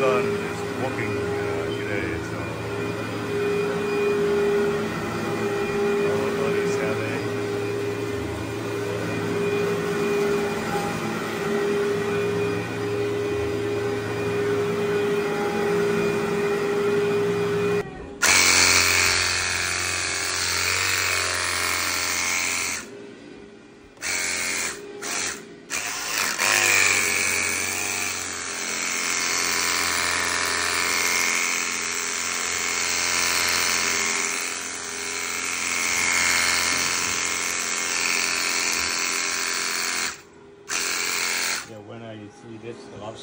sun is walking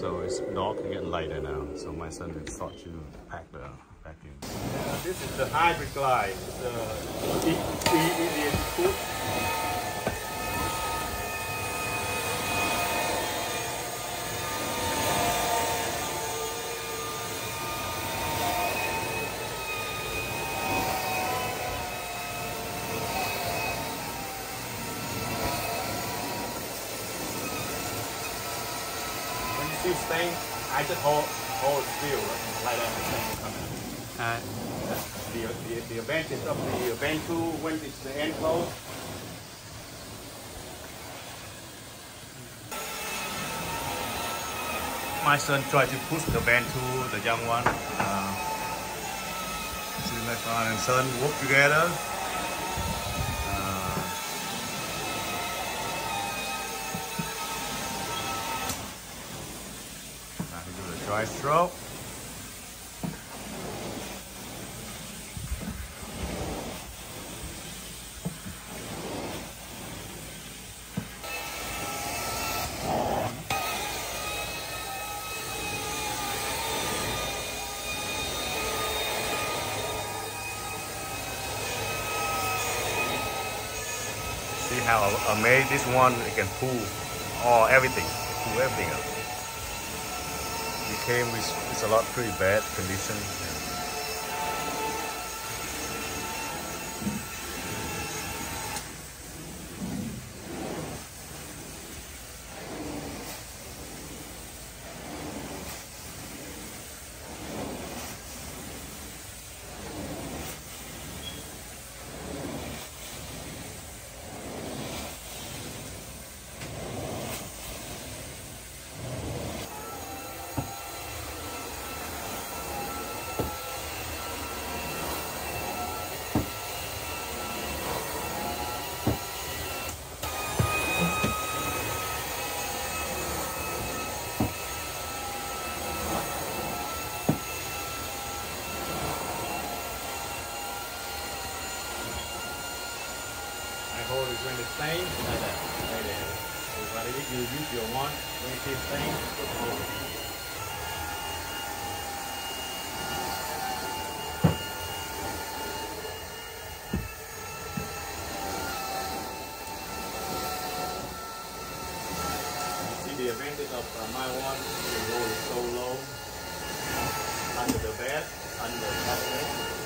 so it's dark and getting lighter now. So my son did thought to pack the vacuum. this is the hybrid glide. It's uh, e e see stain, I just hold hold still like that. The stain will come out. Alright. The, the, the advantage of the VANTOOL when it's the end closed. My son tried to push the VANTOOL, the young one. Uh, see my father and son work together. Dry stroke. See how amazing this one it can pull all everything, pull everything. It came with it's a lot pretty bad condition. I hold it when it's stained, like that, right there. So whether if you use your one, when it is stained, just hold. You see the advantage of uh, my one, the roll is so low, under the bed, under the bed.